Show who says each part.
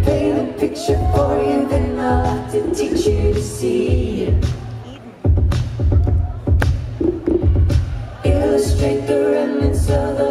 Speaker 1: paint a picture for you, then I'll have to teach you to see it. Illustrate the remnants of the